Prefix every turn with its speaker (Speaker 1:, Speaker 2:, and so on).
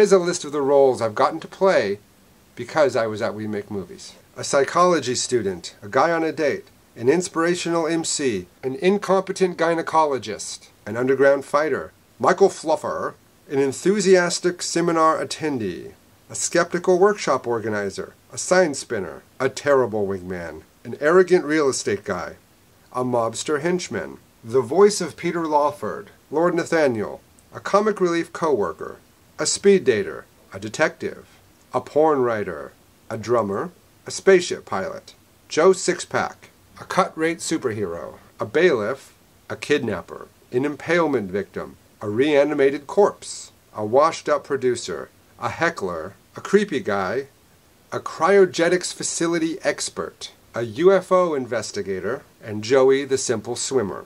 Speaker 1: Here's a list of the roles I've gotten to play because I was at We Make Movies. A psychology student, a guy on a date, an inspirational MC, an incompetent gynecologist, an underground fighter, Michael Fluffer, an enthusiastic seminar attendee, a skeptical workshop organizer, a sign spinner, a terrible wingman, an arrogant real estate guy, a mobster henchman, the voice of Peter Lawford, Lord Nathaniel, a comic relief co-worker, a speed dater, a detective, a porn writer, a drummer, a spaceship pilot, Joe Sixpack, a cut-rate superhero, a bailiff, a kidnapper, an impalement victim, a reanimated corpse, a washed-up producer, a heckler, a creepy guy, a cryogenics facility expert, a UFO investigator, and Joey the Simple Swimmer.